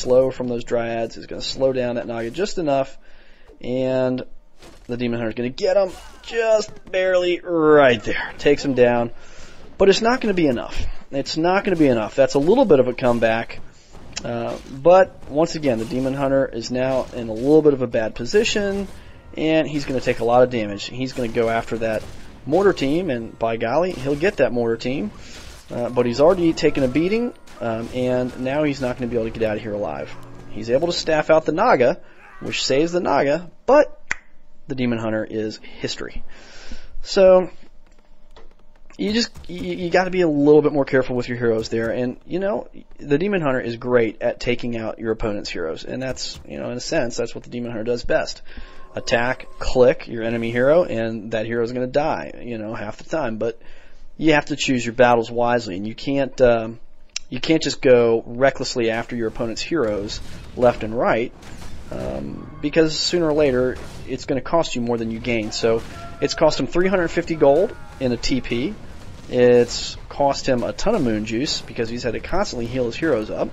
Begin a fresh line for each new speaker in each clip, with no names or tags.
slow from those dryads is going to slow down that Naga just enough, and the Demon Hunter is going to get him just barely right there. Takes him down, but it's not going to be enough. It's not going to be enough. That's a little bit of a comeback. Uh, but once again, the Demon Hunter is now in a little bit of a bad position, and he's going to take a lot of damage. He's going to go after that mortar team, and by golly, he'll get that mortar team. Uh, but he's already taken a beating, um, and now he's not going to be able to get out of here alive. He's able to staff out the Naga, which saves the Naga, but the Demon Hunter is history. So you just you, you got to be a little bit more careful with your heroes there. And you know, the Demon Hunter is great at taking out your opponent's heroes, and that's you know, in a sense, that's what the Demon Hunter does best. Attack, click your enemy hero, and that hero is going to die. You know, half the time, but you have to choose your battles wisely, and you can't. Um, you can't just go recklessly after your opponent's heroes left and right um, because sooner or later it's going to cost you more than you gain. So it's cost him 350 gold in a TP. It's cost him a ton of moon juice because he's had to constantly heal his heroes up.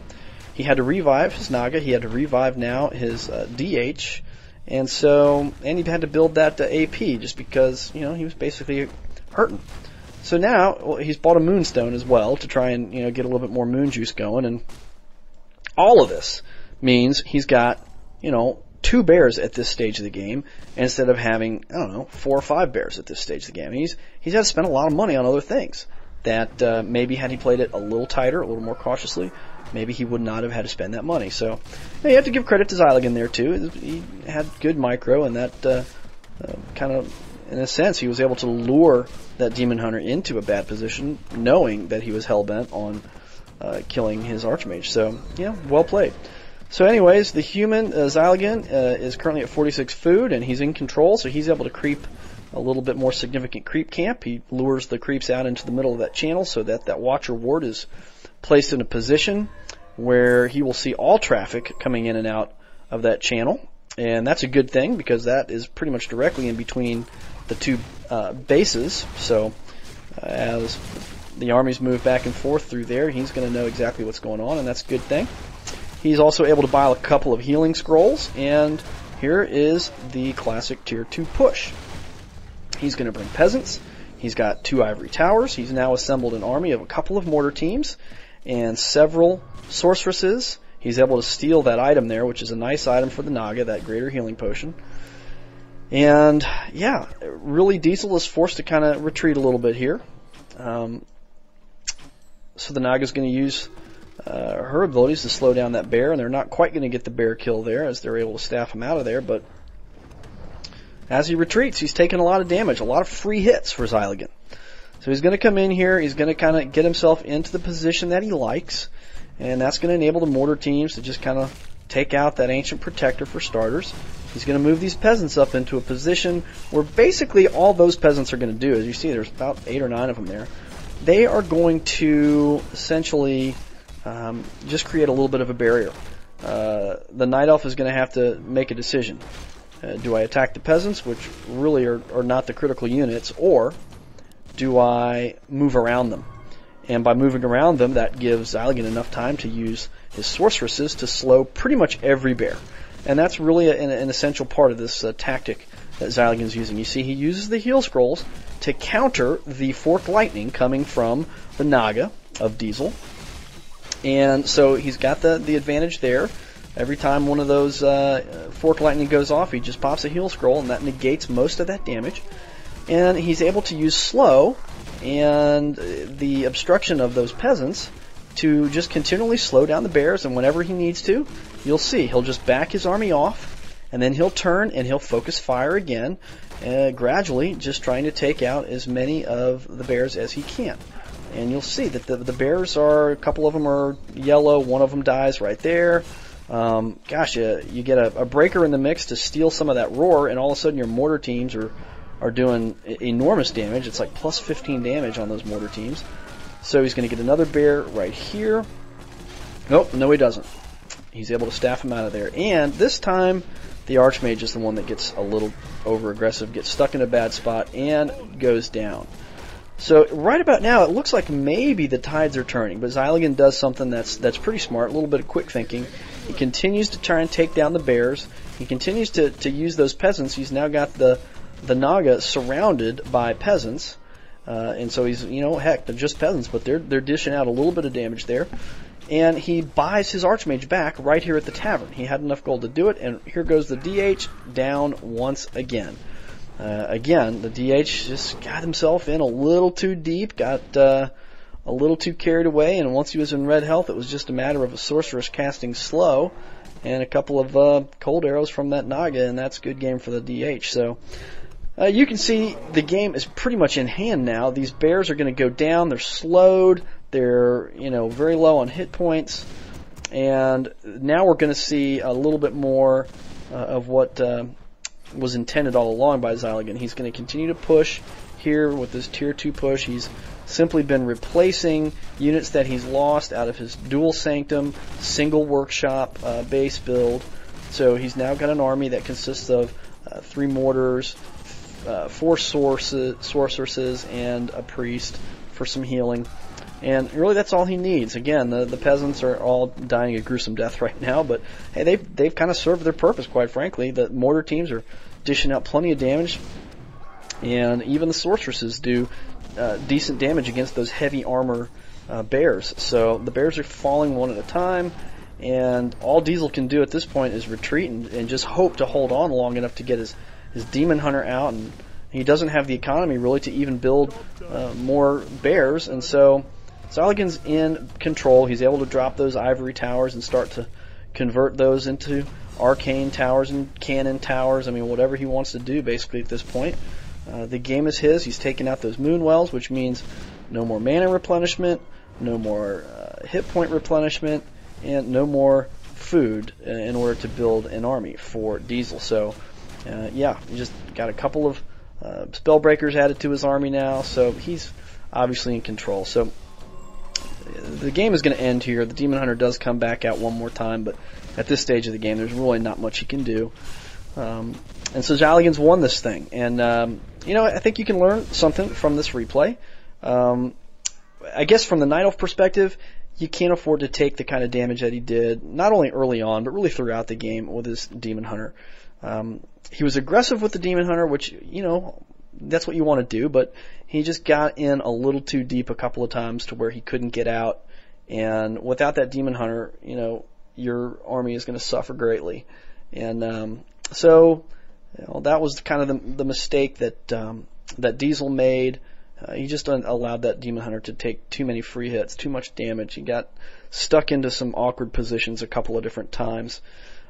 He had to revive his Naga. He had to revive now his uh, DH, and so and he had to build that AP just because you know he was basically hurting. So now well, he's bought a moonstone as well to try and you know get a little bit more moon juice going, and all of this means he's got you know, two bears at this stage of the game instead of having, I don't know, four or five bears at this stage of the game. He's, he's had to spend a lot of money on other things that uh, maybe had he played it a little tighter, a little more cautiously, maybe he would not have had to spend that money. So you, have to give credit to Xyligan there too. He had good micro and that uh, uh, kind of, in a sense, he was able to lure that Demon Hunter into a bad position, knowing that he was hell bent on uh, killing his Archmage. So yeah, well played. So, anyways, the human uh, uh, is currently at 46 food, and he's in control, so he's able to creep a little bit more significant creep camp. He lures the creeps out into the middle of that channel so that that Watcher Ward is placed in a position where he will see all traffic coming in and out of that channel. And that's a good thing because that is pretty much directly in between the two uh, bases. So uh, as the armies move back and forth through there, he's going to know exactly what's going on, and that's a good thing. He's also able to buy a couple of healing scrolls, and here is the classic tier 2 push. He's going to bring peasants. He's got two ivory towers. He's now assembled an army of a couple of mortar teams and several sorceresses. He's able to steal that item there, which is a nice item for the Naga, that greater healing potion. And yeah, really Diesel is forced to kind of retreat a little bit here. Um, so the Naga is going to use uh, her abilities to slow down that bear, and they're not quite going to get the bear kill there as they're able to staff him out of there. But as he retreats, he's taking a lot of damage, a lot of free hits for Xyligan. So he's going to come in here. He's going to kind of get himself into the position that he likes, and that's going to enable the mortar teams to just kind of take out that ancient protector for starters. He's going to move these peasants up into a position where basically all those peasants are going to do, as you see, there's about eight or nine of them there. They are going to essentially um, just create a little bit of a barrier. Uh, the night elf is going to have to make a decision. Uh, do I attack the peasants, which really are, are not the critical units, or do I move around them? And by moving around them, that gives Xyligan enough time to use his sorceresses to slow pretty much every bear. And that's really a, an, an, essential part of this uh, tactic that Xyligan using. You see, he uses the heal scrolls to counter the forked lightning coming from the Naga of Diesel, and so he's got the, the advantage there. Every time one of those uh, fork lightning goes off, he just pops a heal scroll, and that negates most of that damage. And he's able to use slow and the obstruction of those peasants to just continually slow down the bears. And whenever he needs to, you'll see he'll just back his army off, and then he'll turn and he'll focus fire again, uh, gradually, just trying to take out as many of the bears as he can and you'll see that the, the bears are a couple of them are yellow, one of them dies right there. Um, gosh, you, you get a, a, breaker in the mix to steal some of that roar, and all of a sudden your mortar teams are are doing enormous damage. It's like plus 15 damage on those mortar teams. So he's going to get another bear right here. Nope, no he doesn't. He's able to staff him out of there. And this time, the Archmage is the one that gets a little over aggressive, gets stuck in a bad spot, and goes down. So right about now, it looks like maybe the tides are turning, but Xyligan does something that's that's pretty smart, a little bit of quick thinking. He continues to try and take down the bears. He continues to, to use those peasants. He's now got the the Naga surrounded by peasants. Uh, and so he's, you know, heck, they're just peasants, but they're they're dishing out a little bit of damage there. And he buys his Archmage back right here at the tavern. He had enough gold to do it, and here goes the DH down once again. Uh, again, the DH just got himself in a little too deep, got uh, a little too carried away, and once he was in red health, it was just a matter of a sorceress casting slow and a couple of uh, cold arrows from that Naga, and that's good game for the DH. So uh, you can see the game is pretty much in hand now. These bears are going to go down. They're slowed. They're you know very low on hit points, and now we're going to see a little bit more uh, of what uh, was intended all along by Xyligan. He's going to continue to push here with this tier two push. He's simply been replacing units that he's lost out of his dual sanctum single workshop uh, base build. So he's now got an army that consists of uh, three mortars, uh, four sorceresses and a priest for some healing. And really, that's all he needs. Again, the, the peasants are all dying a gruesome death right now, but hey, they've they've kind of served their purpose, quite frankly. The mortar teams are dishing out plenty of damage, and even the sorceresses do uh, decent damage against those heavy armor uh, bears. So the bears are falling one at a time, and all Diesel can do at this point is retreat and, and just hope to hold on long enough to get his his demon hunter out, and he doesn't have the economy really to even build uh, more bears, and so Xyligan's in control. He's able to drop those ivory towers and start to convert those into arcane towers and cannon towers. I mean, whatever he wants to do basically at this point. Uh, the game is his. He's taken out those moon wells, which means no more mana replenishment, no more uh, hit point replenishment, and no more food uh, in order to build an army for Diesel. So uh, yeah, he just got a couple of uh, spell breakers added to his army now, so he's obviously in control. So the game is going to end here. The Demon Hunter does come back out one more time, but at this stage of the game, there's really not much he can do. Um, and so Xyligan's won this thing, and um, you know I think you can learn something from this replay. Um, I guess from the Night Elf perspective, you can't afford to take the kind of damage that he did, not only early on, but really throughout the game with his Demon Hunter. Um, he was aggressive with the Demon Hunter, which, you know, that's what you want to do, but he just got in a little too deep a couple of times to where he couldn't get out. And without that Demon Hunter, you know, your army is going to suffer greatly. And um, so, you know, that was kind of the, the mistake that um, that Diesel made. Uh, he just allowed that Demon Hunter to take too many free hits, too much damage. He got stuck into some awkward positions a couple of different times.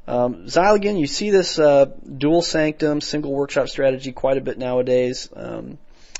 Um, you see this uh, dual sanctum, single workshop strategy quite a bit nowadays. Um,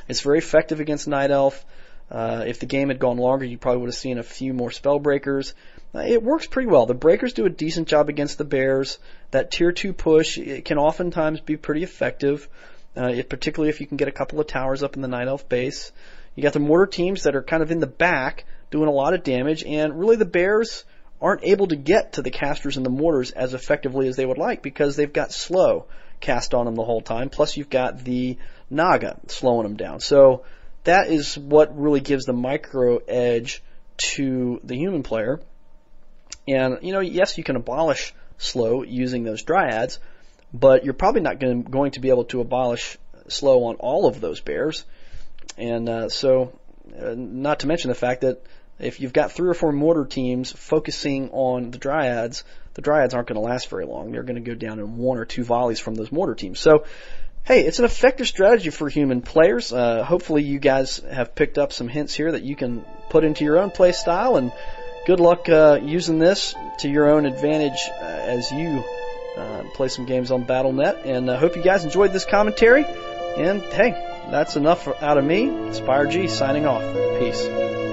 it's very effective against Night Elf. Uh, if the game had gone longer, you probably would have seen a few more spell breakers. Uh, it works pretty well. The breakers do a decent job against the bears. That tier two push it can oftentimes be pretty effective, uh, particularly if you can get a couple of towers up in the Night Elf base. You got the mortar teams that are kind of in the back doing a lot of damage, and really the bears aren't able to get to the casters and the mortars as effectively as they would like because they've got slow cast on them the whole time. Plus, you've got the Naga slowing them down. So that is what really gives the micro edge to the human player. And you know, yes, you can abolish slow using those dryads, but you're probably not going to, be able to abolish slow on all of those bears. And uh, so, uh, not to mention the fact that if you've got three or four mortar teams focusing on the Dryads, the Dryads aren't going to last very long. They're going to go down in one or two volleys from those mortar teams. So, hey, it's an effective strategy for human players. Uh, hopefully, you guys have picked up some hints here that you can put into your own play style. And good luck uh, using this to your own advantage uh, as you uh, play some games on BattleNet. And I uh, hope you guys enjoyed this commentary. And hey, that's enough out of me. Speierg signing off. Peace.